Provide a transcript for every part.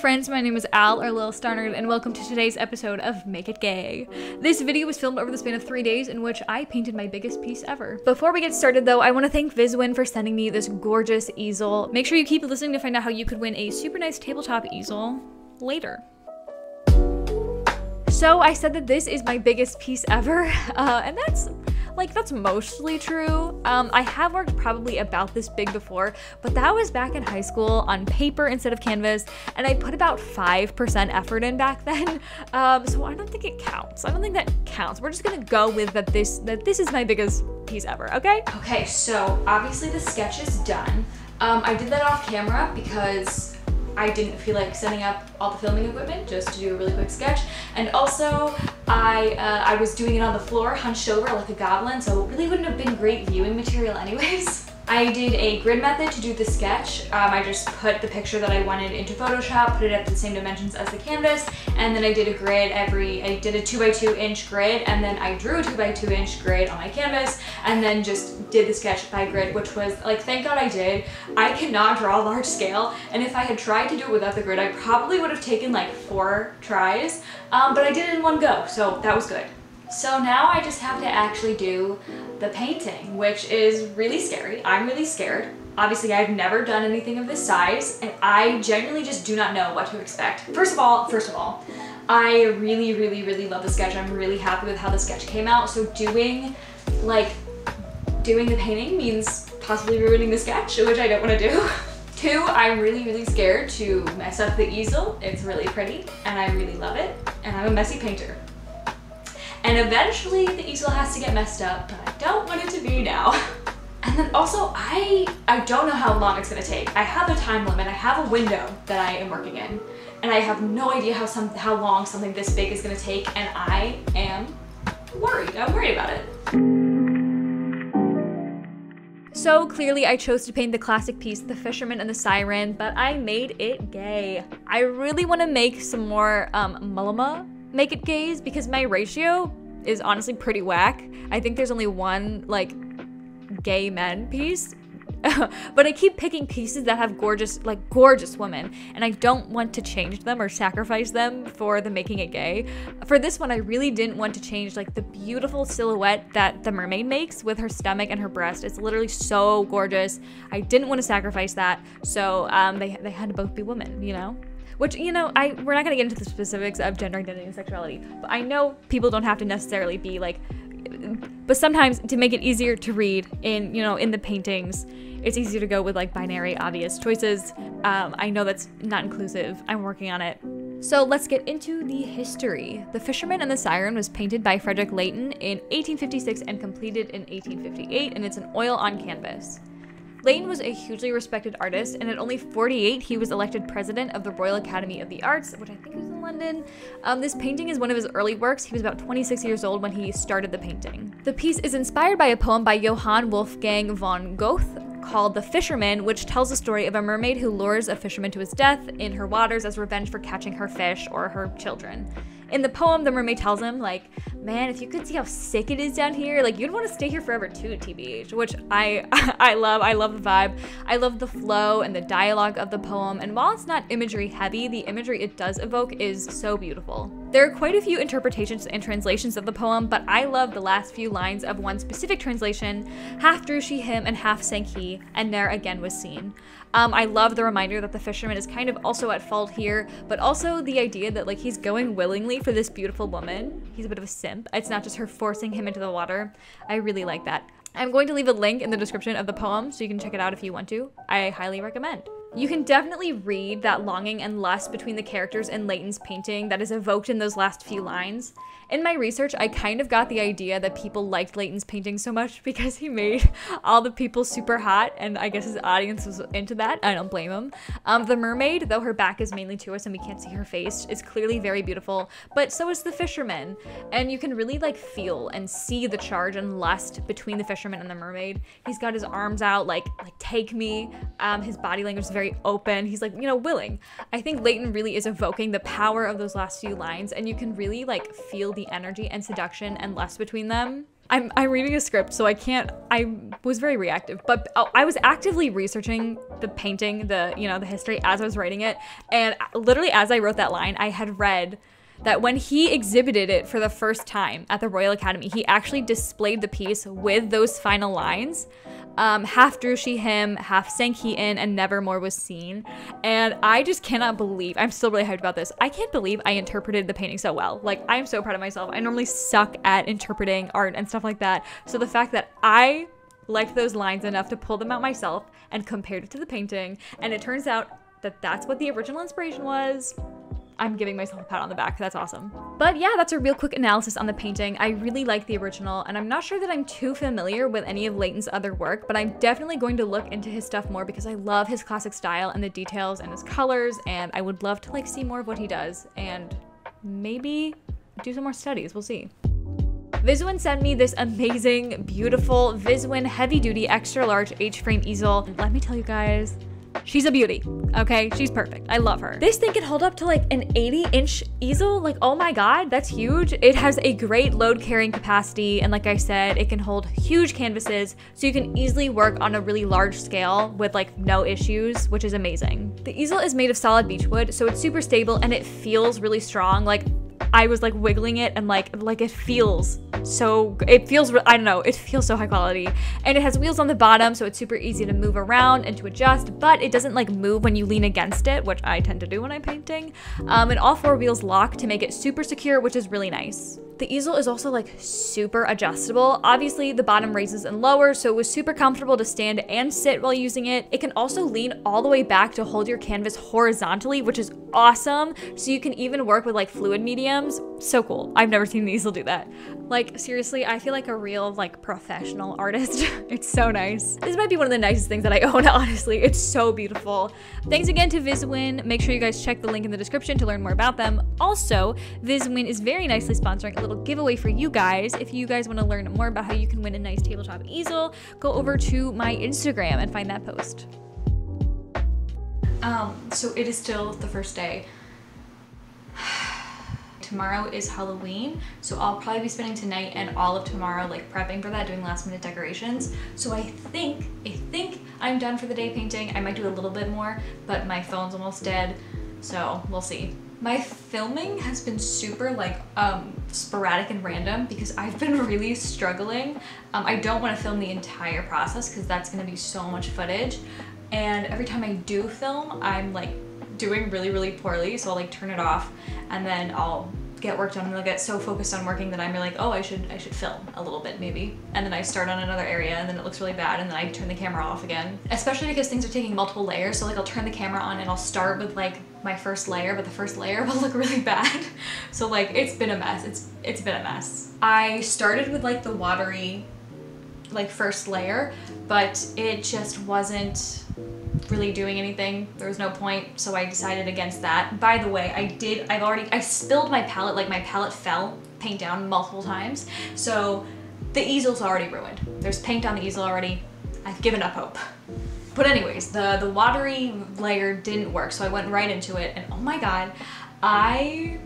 Friends, my name is Al or Lil Starnerd and welcome to today's episode of Make It Gay. This video was filmed over the span of three days in which I painted my biggest piece ever. Before we get started though, I want to thank Viswin for sending me this gorgeous easel. Make sure you keep listening to find out how you could win a super nice tabletop easel later. So I said that this is my biggest piece ever, uh, and that's like that's mostly true. Um, I have worked probably about this big before, but that was back in high school on paper instead of canvas, and I put about 5% effort in back then. Um, so I don't think it counts. I don't think that counts. We're just gonna go with that this that this is my biggest piece ever, okay? Okay, so obviously the sketch is done. Um, I did that off camera because I didn't feel like setting up all the filming equipment just to do a really quick sketch. And also, I uh, I was doing it on the floor, hunched over like a goblin, so it really wouldn't have been great viewing material anyways. I did a grid method to do the sketch. Um, I just put the picture that I wanted into Photoshop, put it at the same dimensions as the canvas, and then I did a grid every, I did a two by two inch grid, and then I drew a two by two inch grid on my canvas, and then just did the sketch by grid, which was like, thank God I did. I cannot draw large scale, and if I had tried to do it without the grid, I probably would have taken like four tries, um, but I did it in one go, so that was good. So now I just have to actually do the painting, which is really scary. I'm really scared. Obviously, I've never done anything of this size, and I genuinely just do not know what to expect. First of all, first of all, I really, really, really love the sketch. I'm really happy with how the sketch came out. So doing, like, doing the painting means possibly ruining the sketch, which I don't want to do. Two, I'm really, really scared to mess up the easel. It's really pretty, and I really love it, and I'm a messy painter. And eventually the easel has to get messed up, but I don't want it to be now. And then also, I, I don't know how long it's gonna take. I have a time limit, I have a window that I am working in, and I have no idea how, some, how long something this big is gonna take, and I am worried. I'm worried about it. So clearly I chose to paint the classic piece, The Fisherman and the Siren, but I made it gay. I really want to make some more um, Mullima make it gays because my ratio is honestly pretty whack. I think there's only one like gay men piece. but I keep picking pieces that have gorgeous, like gorgeous women, and I don't want to change them or sacrifice them for the making it gay. For this one, I really didn't want to change like the beautiful silhouette that the mermaid makes with her stomach and her breast. It's literally so gorgeous. I didn't want to sacrifice that, so um, they they had to both be women, you know which you know i we're not going to get into the specifics of gender identity and sexuality but i know people don't have to necessarily be like but sometimes to make it easier to read in you know in the paintings it's easier to go with like binary obvious choices um, i know that's not inclusive i'm working on it so let's get into the history. The Fisherman and the Siren was painted by Frederic Leighton in 1856 and completed in 1858, and it's an oil on canvas. Leighton was a hugely respected artist, and at only 48, he was elected president of the Royal Academy of the Arts, which I think was in London. Um, this painting is one of his early works. He was about 26 years old when he started the painting. The piece is inspired by a poem by Johann Wolfgang von Goethe called The Fisherman, which tells the story of a mermaid who lures a fisherman to his death in her waters as revenge for catching her fish or her children. In the poem, the mermaid tells him, like, man, if you could see how sick it is down here, like you'd want to stay here forever too, TBH, which I I love. I love the vibe. I love the flow and the dialogue of the poem. And while it's not imagery heavy, the imagery it does evoke is so beautiful. There are quite a few interpretations and translations of the poem, but I love the last few lines of one specific translation half drew she him and half sank he, and ne'er again was seen. Um, I love the reminder that the fisherman is kind of also at fault here, but also the idea that like he's going willingly for this beautiful woman. He's a bit of a simp. It's not just her forcing him into the water. I really like that. I'm going to leave a link in the description of the poem so you can check it out if you want to. I highly recommend. You can definitely read that longing and lust between the characters in Leighton's painting that is evoked in those last few lines. In my research, I kind of got the idea that people liked Leighton's painting so much because he made all the people super hot, and I guess his audience was into that. I don't blame him. Um, the mermaid, though her back is mainly to us and we can't see her face, is clearly very beautiful, but so is the fisherman. And you can really like feel and see the charge and lust between the fisherman and the mermaid. He's got his arms out like, like take me. Um, his body language is very very open. He's like, you know, willing. I think Leighton really is evoking the power of those last few lines, and you can really like feel the energy and seduction and lust between them. I'm, I'm reading a script, so I can't, I was very reactive, but oh, I was actively researching the painting, the, you know, the history as I was writing it. And literally as I wrote that line, I had read that when he exhibited it for the first time at the Royal Academy, he actually displayed the piece with those final lines. Um, half drew she him, half sank he in, and never more was seen. And I just cannot believe, I'm still really hyped about this. I can't believe I interpreted the painting so well. Like, I'm so proud of myself. I normally suck at interpreting art and stuff like that. So the fact that I liked those lines enough to pull them out myself and compared it to the painting, and it turns out that that's what the original inspiration was. I'm giving myself a pat on the back. That's awesome. But yeah, that's a real quick analysis on the painting. I really like the original, and I'm not sure that I'm too familiar with any of Leighton's other work, but I'm definitely going to look into his stuff more because I love his classic style and the details and his colors, and I would love to like see more of what he does and maybe do some more studies. We'll see. Viswin sent me this amazing, beautiful Viswin heavy duty extra large H frame easel. Let me tell you guys, She's a beauty, okay? She's perfect. I love her. This thing can hold up to like an 80 inch easel. Like, oh my God, that's huge. It has a great load carrying capacity. And like I said, it can hold huge canvases. So you can easily work on a really large scale with like no issues, which is amazing. The easel is made of solid beech wood, so it's super stable and it feels really strong. Like I was like wiggling it and like like it feels so it feels I don't know it feels so high quality and it has wheels on the bottom so it's super easy to move around and to adjust but it doesn't like move when you lean against it which I tend to do when I'm painting um, and all four wheels lock to make it super secure which is really nice. The easel is also like super adjustable. Obviously the bottom raises and lowers, so it was super comfortable to stand and sit while using it. It can also lean all the way back to hold your canvas horizontally, which is awesome. So you can even work with like fluid mediums. So cool. I've never seen the easel do that. Like seriously, I feel like a real like professional artist. it's so nice. This might be one of the nicest things that I own, honestly. It's so beautiful. Thanks again to Viswin. Make sure you guys check the link in the description to learn more about them. Also, Viswin is very nicely sponsoring a little giveaway for you guys. If you guys want to learn more about how you can win a nice tabletop easel, go over to my Instagram and find that post. Um, so it is still the first day. tomorrow is Halloween, so I'll probably be spending tonight and all of tomorrow like prepping for that, doing last minute decorations. So I think, I think I'm done for the day painting. I might do a little bit more, but my phone's almost dead, so we'll see. My filming has been super like um, sporadic and random because I've been really struggling. Um, I don't want to film the entire process because that's going to be so much footage. And every time I do film, I'm like doing really, really poorly. So I'll like turn it off and then I'll get work done and I'll get so focused on working that I'm like, oh, I should I should film a little bit maybe. And then I start on another area and then it looks really bad and then I turn the camera off again. Especially because things are taking multiple layers. So like I'll turn the camera on and I'll start with like my first layer, but the first layer will look really bad. So like it's been a mess. It's it's been a mess. I started with like the watery like first layer, but it just wasn't really doing anything. There was no point, so I decided against that. By the way, I did, I've already, I spilled my palette, like my palette fell paint down multiple mm. times. So the easel's already ruined. There's paint on the easel already. I've given up hope. But anyways, the, the watery layer didn't work, so I went right into it, and oh my god, I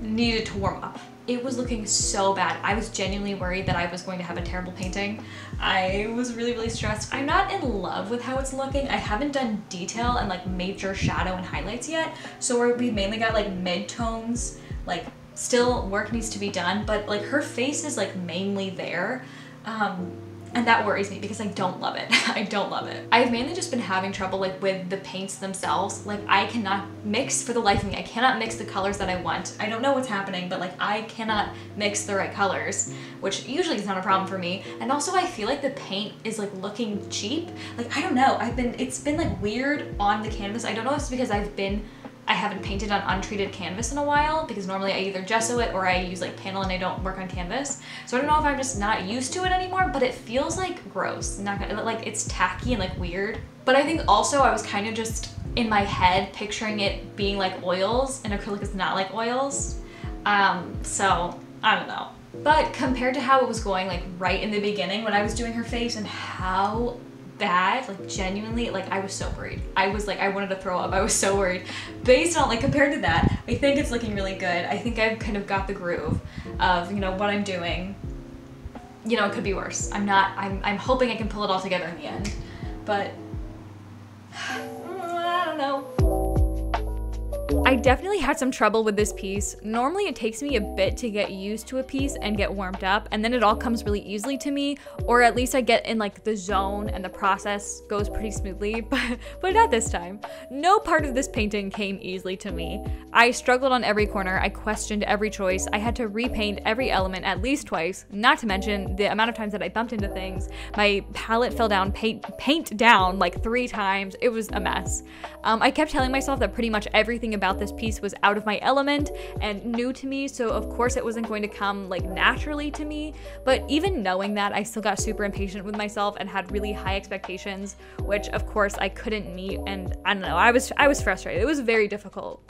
needed to warm up it was looking so bad. I was genuinely worried that I was going to have a terrible painting. I was really, really stressed. I'm not in love with how it's looking. I haven't done detail and like major shadow and highlights yet. So we mainly got like mid-tones, like still work needs to be done, but like her face is like mainly there. Um, and that worries me because I don't love it. I don't love it. I've mainly just been having trouble like with the paints themselves. Like I cannot mix for the life of me. I cannot mix the colors that I want. I don't know what's happening, but like I cannot mix the right colors, which usually is not a problem for me. And also I feel like the paint is like looking cheap. Like I don't know. I've been, it's been like weird on the canvas. I don't know if it's because I've been I haven't painted on untreated canvas in a while because normally I either gesso it or I use like panel and I don't work on canvas. So I don't know if I'm just not used to it anymore, but it feels like gross. Not gonna, like it's tacky and like weird. But I think also I was kind of just in my head picturing it being like oils and acrylic is not like oils. Um, so I don't know. But compared to how it was going like right in the beginning when I was doing her face and how bad, like genuinely, like I was so worried. I was like, I wanted to throw up. I was so worried. Based on like compared to that, I think it's looking really good. I think I've kind of got the groove of, you know, what I'm doing. you know, it could be worse. I'm not, I'm, I'm hoping I can pull it all together in the end. But, I don't know. I definitely had some trouble with this piece. Normally it takes me a bit to get used to a piece and get warmed up and then it all comes really easily to me or at least I get in like the zone and the process goes pretty smoothly but but not this time. No part of this painting came easily to me. I struggled on every corner, I questioned every choice, I had to repaint every element at least twice, not to mention the amount of times that I bumped into things. My palette fell down paint paint down like 3 times. It was a mess. Um, I kept telling myself that pretty much everything about this piece was out of my element and new to me, so of course it wasn't going to come like naturally to me. But even knowing that, I still got super impatient with myself and had really high expectations, which of course I couldn't meet. And I don't know, I was I was frustrated. It was very difficult.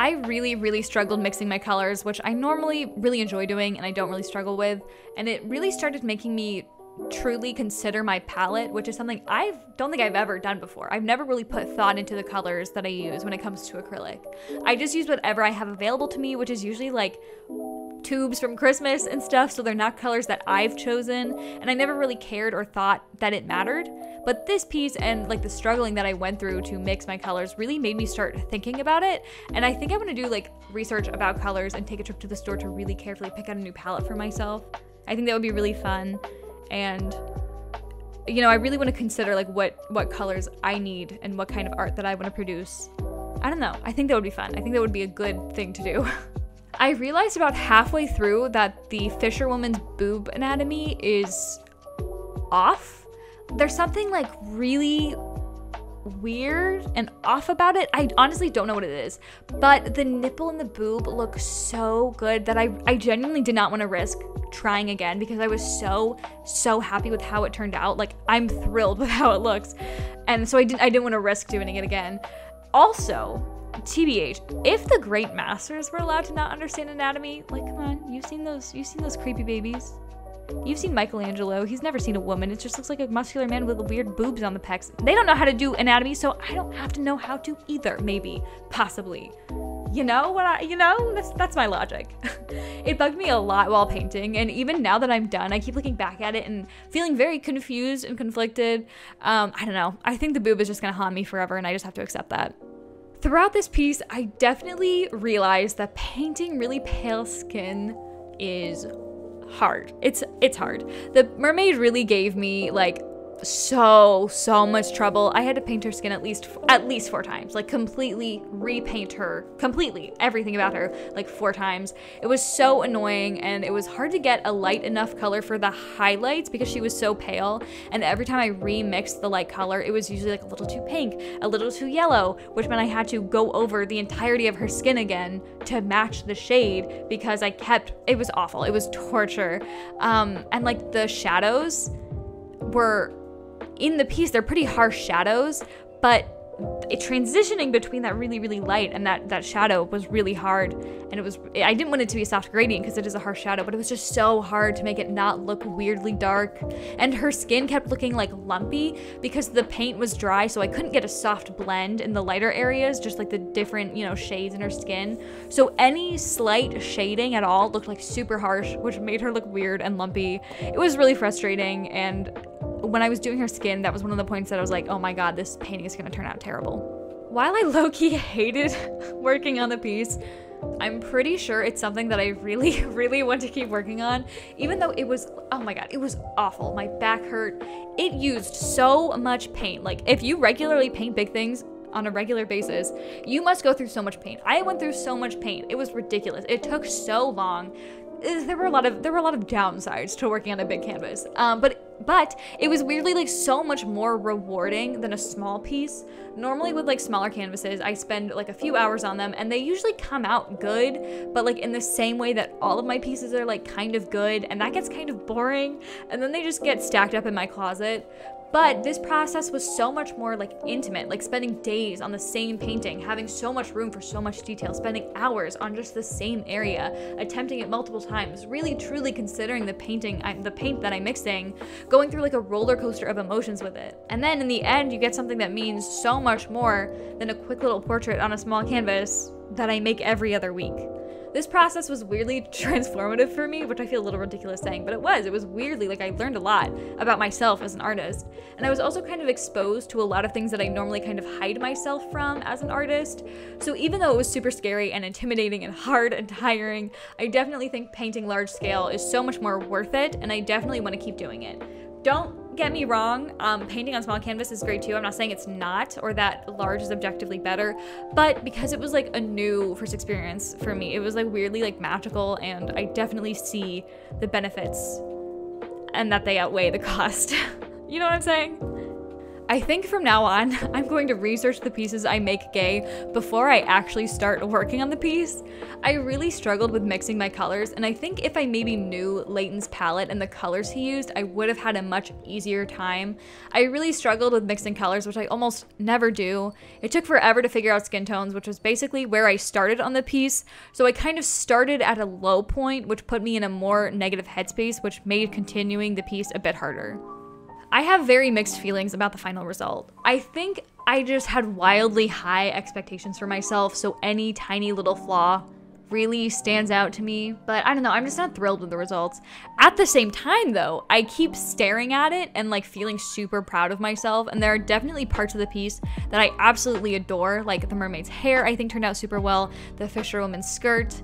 I really, really struggled mixing my colors, which I normally really enjoy doing and I don't really struggle with. And it really started making me truly consider my palette, which is something I don't think I've ever done before. I've never really put thought into the colors that I use when it comes to acrylic. I just use whatever I have available to me, which is usually like tubes from Christmas and stuff, so they're not colors that I've chosen, and I never really cared or thought that it mattered. But this piece and like the struggling that I went through to mix my colors really made me start thinking about it, and I think I want to do like research about colors and take a trip to the store to really carefully pick out a new palette for myself. I think that would be really fun and you know, I really want to consider like what what colors I need and what kind of art that I want to produce. I don't know. I think that would be fun. I think that would be a good thing to do. I realized about halfway through that the fisherwoman's boob anatomy is off. There's something like really weird and off about it. I honestly don't know what it is, but the nipple and the boob look so good that I, I genuinely did not want to risk trying again because I was so, so happy with how it turned out. Like, I'm thrilled with how it looks. And so I didn't, I didn't want to risk doing it again. Also, TBH, if the great masters were allowed to not understand anatomy, like come on, you've seen those you've seen those creepy babies. You've seen Michelangelo. He's never seen a woman. It just looks like a muscular man with weird boobs on the pecs. They don't know how to do anatomy, so I don't have to know how to either, maybe, possibly. You know what I, you know, that's that's my logic. it bugged me a lot while painting, and even now that I'm done, I keep looking back at it and feeling very confused and conflicted. Um, I don't know. I think the boob is just gonna haunt me forever, and I just have to accept that. Throughout this piece, I definitely realized that painting really pale skin is hard. It's it's hard. The mermaid really gave me like so so much trouble. I had to paint her skin at least at least 4 times. Like completely repaint her completely everything about her like 4 times. It was so annoying and it was hard to get a light enough color for the highlights because she was so pale and every time I remixed the light color, it was usually like a little too pink, a little too yellow, which meant I had to go over the entirety of her skin again to match the shade because I kept it was awful. It was torture. Um and like the shadows were in the piece, they're pretty harsh shadows, but it transitioning between that really really light and that that shadow was really hard. And it was i didn't want it to be a soft gradient because it is a harsh shadow but it was just so hard to make it not look weirdly dark. And her skin kept looking like lumpy because the paint was dry so i couldn't get a soft blend in the lighter areas just like the different you know shades in her skin. So any slight shading at all looked like super harsh which made her look weird and lumpy. It was really frustrating and when I was doing her skin, that was one of the points that I was like, oh my god, this painting is gonna turn out terrible. While I low-key hated working on the piece, I'm pretty sure it's something that I really, really want to keep working on, even though it was, oh my god, it was awful. My back hurt. It used so much paint. Like, if you regularly paint big things, on a regular basis, you must go through so much paint. I went through so much paint. It was ridiculous. It took so long there were a lot of there were a lot of downsides to working on a big canvas. Um, but but it was weirdly like so much more rewarding than a small piece. Normally with like smaller canvases, I spend like a few hours on them and they usually come out good, but like in the same way that all of my pieces are like kind of good and that gets kind of boring and then they just get stacked up in my closet. But this process was so much more like intimate, like spending days on the same painting, having so much room for so much detail, spending hours on just the same area, attempting it multiple times, really truly considering the painting, the paint that I'm mixing, going through like a roller coaster of emotions with it. And then in the end, you get something that means so much more than a quick little portrait on a small canvas that I make every other week. This process was weirdly transformative for me, which I feel a little ridiculous saying, but it was. It was weirdly like I learned a lot about myself as an artist. And I was also kind of exposed to a lot of things that I normally kind of hide myself from as an artist. So even though it was super scary and intimidating and hard and tiring, I definitely think painting large scale is so much more worth it, and I definitely want to keep doing it. Don't get me wrong, um, painting on small canvas is great too. I'm not saying it's not or that large is objectively better, but because it was like a new first experience for me, it was like weirdly like magical and I definitely see the benefits and that they outweigh the cost. you know what I'm saying? I think from now on, I'm going to research the pieces I make gay before I actually start working on the piece. I really struggled with mixing my colors, and I think if I maybe knew Leighton's palette and the colors he used, I would have had a much easier time. I really struggled with mixing colors, which I almost never do. It took forever to figure out skin tones, which was basically where I started on the piece, so I kind of started at a low point, which put me in a more negative headspace, which made continuing the piece a bit harder. I have very mixed feelings about the final result. I think I just had wildly high expectations for myself, so any tiny little flaw really stands out to me, but I don't know, I'm just not thrilled with the results. At the same time though, I keep staring at it and like feeling super proud of myself, and there are definitely parts of the piece that I absolutely adore, like the mermaid's hair I think turned out super well, the fisherwoman's skirt.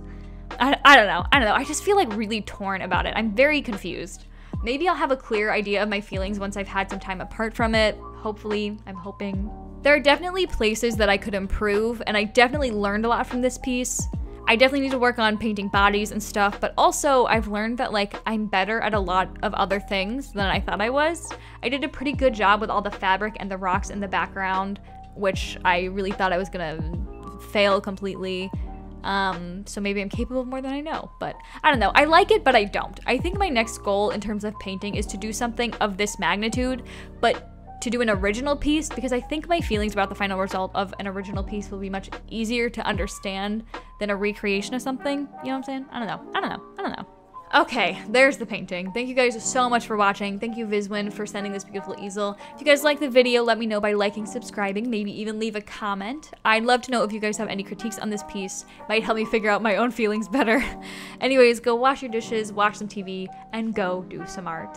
I, I don't know, I don't know, I just feel like really torn about it. I'm very confused. Maybe I'll have a clear idea of my feelings once I've had some time apart from it. Hopefully, I'm hoping. There are definitely places that I could improve, and I definitely learned a lot from this piece. I definitely need to work on painting bodies and stuff, but also I've learned that like I'm better at a lot of other things than I thought I was. I did a pretty good job with all the fabric and the rocks in the background, which I really thought I was gonna fail completely. Um, so maybe I'm capable of more than I know, but I don't know. I like it, but I don't. I think my next goal in terms of painting is to do something of this magnitude, but to do an original piece because I think my feelings about the final result of an original piece will be much easier to understand than a recreation of something. You know what I'm saying? I don't know. I don't know. I don't know. Okay, there's the painting. Thank you guys so much for watching. Thank you, Viswin, for sending this beautiful easel. If you guys like the video, let me know by liking, subscribing, maybe even leave a comment. I'd love to know if you guys have any critiques on this piece. Might help me figure out my own feelings better. Anyways, go wash your dishes, watch some TV, and go do some art.